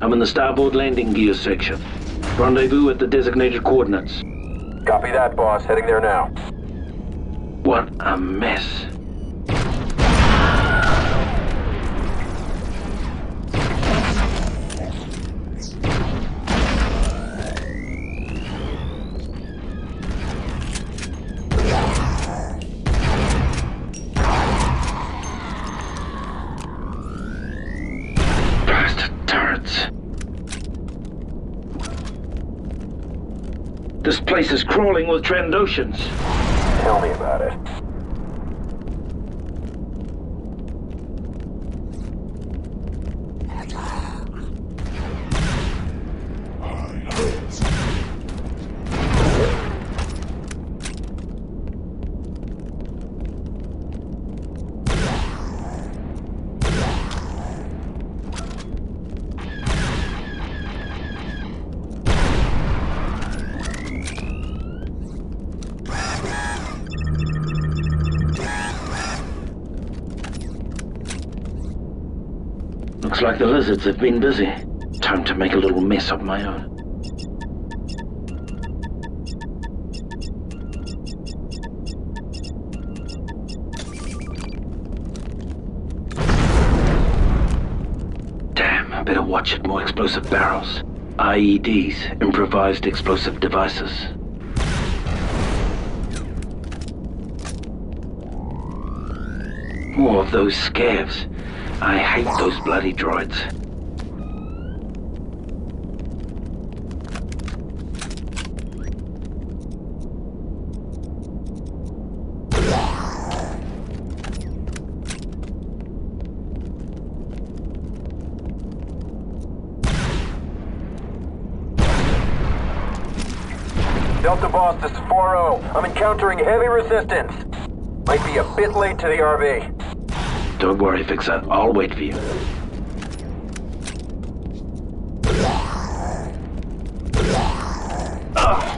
I'm in the starboard landing gear section. Rendezvous at the designated coordinates. Copy that, boss. Heading there now. What a mess. This place is crawling with Trandoshans. Tell me about it. Looks like the lizards have been busy. Time to make a little mess of my own. Damn, I better watch it. More explosive barrels. IEDs, improvised explosive devices. More of those scavs. I hate those bloody droids. Delta Boss, this is 4-0. I'm encountering heavy resistance. Might be a bit late to the RV. Don't worry, Fixer. I'll wait for you. Ugh.